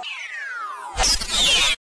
Yeah.